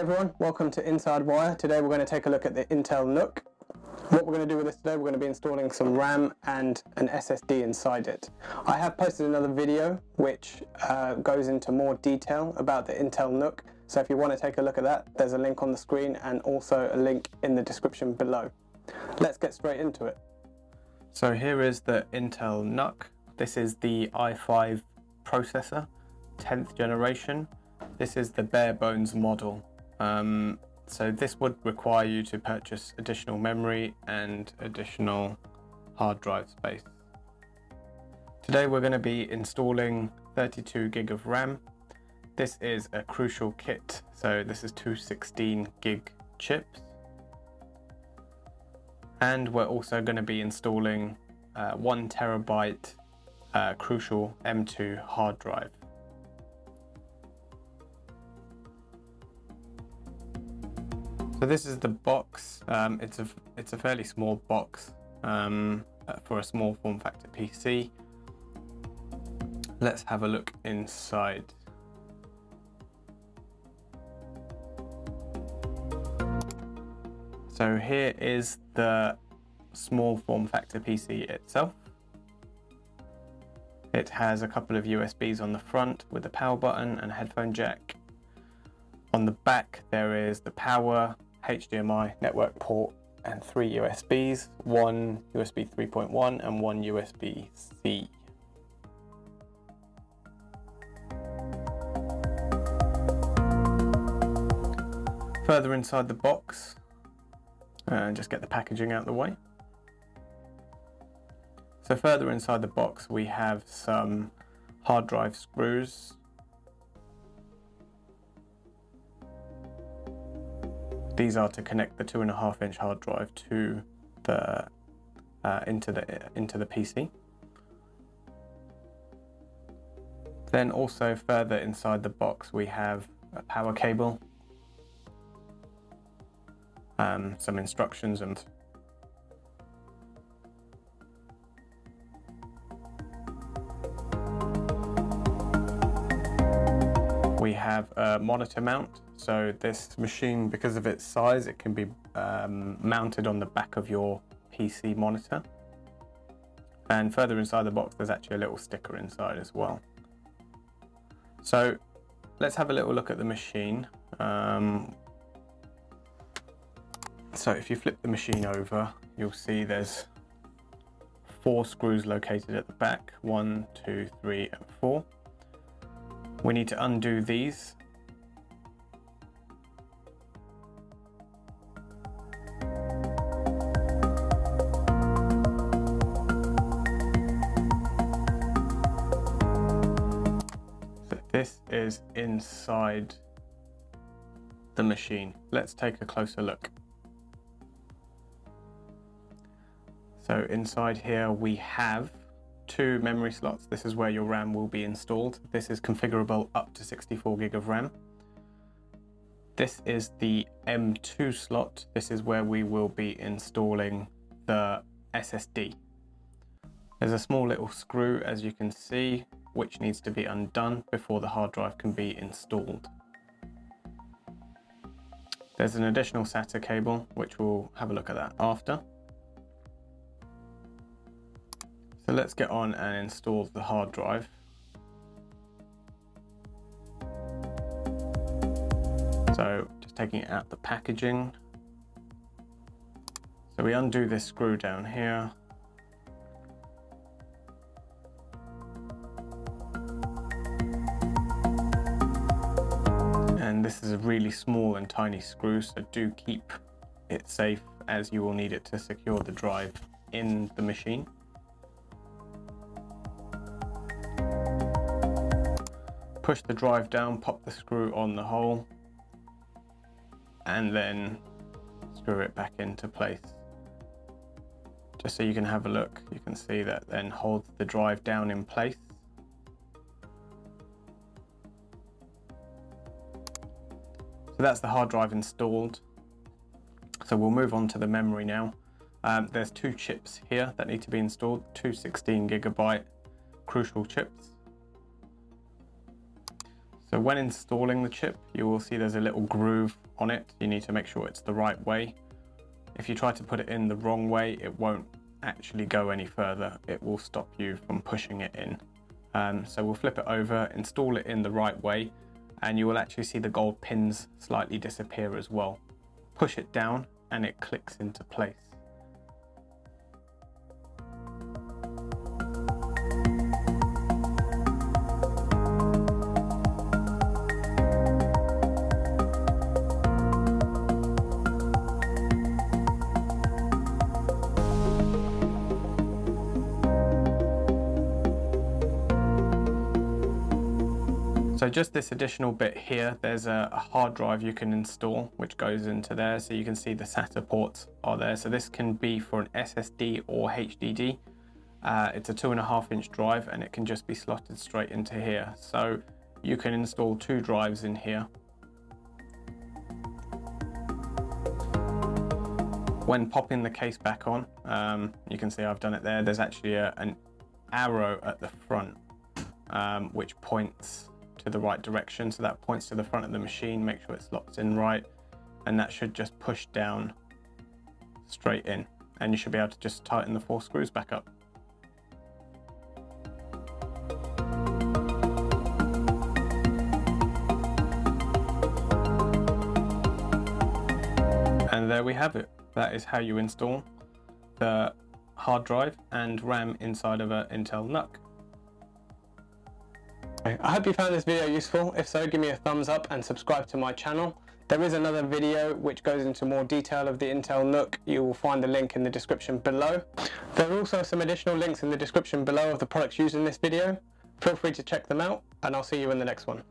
everyone, welcome to Inside Wire. Today we're going to take a look at the Intel NUC. What we're going to do with this today, we're going to be installing some RAM and an SSD inside it. I have posted another video which uh, goes into more detail about the Intel NUC, so if you want to take a look at that, there's a link on the screen and also a link in the description below. Let's get straight into it. So here is the Intel NUC. This is the i5 processor, 10th generation. This is the bare bones model. Um, so this would require you to purchase additional memory and additional hard drive space. Today we're going to be installing 32 gig of RAM. This is a crucial kit. So this is two 16 gig chips. And we're also going to be installing uh, one terabyte uh, crucial M2 hard drive. So this is the box. Um, it's a it's a fairly small box um, uh, for a small form factor PC. Let's have a look inside. So here is the small form factor PC itself. It has a couple of USBs on the front with a power button and a headphone jack. On the back there is the power, HDMI network port and three USBs, one USB 3.1 and one USB-C. Further inside the box, and just get the packaging out of the way. So further inside the box we have some hard drive screws These are to connect the two and a half inch hard drive to the uh, into the into the PC. Then also further inside the box we have a power cable, um, some instructions and we have a monitor mount so this machine, because of its size, it can be um, mounted on the back of your PC monitor. And further inside the box, there's actually a little sticker inside as well. So let's have a little look at the machine. Um, so if you flip the machine over, you'll see there's four screws located at the back, one, two, three, and four. We need to undo these This is inside the machine. Let's take a closer look. So inside here we have two memory slots. This is where your RAM will be installed. This is configurable up to 64 gig of RAM. This is the M2 slot. This is where we will be installing the SSD. There's a small little screw as you can see which needs to be undone before the hard drive can be installed. There's an additional SATA cable, which we'll have a look at that after. So let's get on and install the hard drive. So just taking it out the packaging. So we undo this screw down here this is a really small and tiny screw so do keep it safe as you will need it to secure the drive in the machine. Push the drive down, pop the screw on the hole and then screw it back into place. Just so you can have a look, you can see that then holds the drive down in place So that's the hard drive installed. So we'll move on to the memory now. Um, there's two chips here that need to be installed, two 16 gigabyte crucial chips. So when installing the chip, you will see there's a little groove on it. You need to make sure it's the right way. If you try to put it in the wrong way, it won't actually go any further. It will stop you from pushing it in. Um, so we'll flip it over, install it in the right way, and you will actually see the gold pins slightly disappear as well. Push it down and it clicks into place. So just this additional bit here, there's a, a, hard drive you can install, which goes into there. So you can see the SATA ports are there. So this can be for an SSD or HDD. Uh, it's a two and a half inch drive and it can just be slotted straight into here. So you can install two drives in here. When popping the case back on, um, you can see I've done it there. There's actually a, an arrow at the front, um, which points to the right direction. So that points to the front of the machine, make sure it's locked in right. And that should just push down straight in. And you should be able to just tighten the four screws back up. And there we have it. That is how you install the hard drive and RAM inside of an Intel NUC. I hope you found this video useful. If so, give me a thumbs up and subscribe to my channel. There is another video which goes into more detail of the Intel NUC. You will find the link in the description below. There are also some additional links in the description below of the products used in this video. Feel free to check them out and I'll see you in the next one.